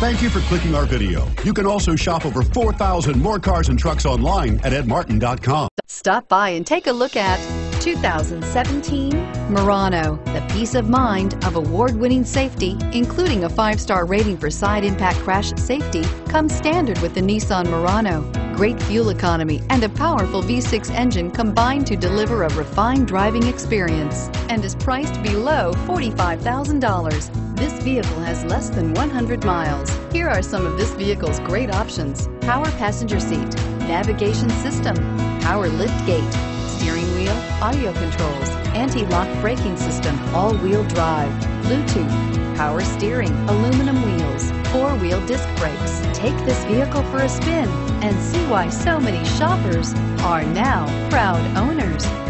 Thank you for clicking our video. You can also shop over 4,000 more cars and trucks online at edmartin.com. Stop by and take a look at 2017 Murano. The peace of mind of award-winning safety, including a five-star rating for side impact crash safety, comes standard with the Nissan Murano. Great fuel economy and a powerful V6 engine combine to deliver a refined driving experience and is priced below $45,000. This vehicle has less than 100 miles. Here are some of this vehicle's great options. Power passenger seat, navigation system, power lift gate, steering wheel, audio controls, anti-lock braking system, all-wheel drive, Bluetooth, power steering, aluminum wheels, four-wheel disc brakes. Take this vehicle for a spin and see why so many shoppers are now proud owners.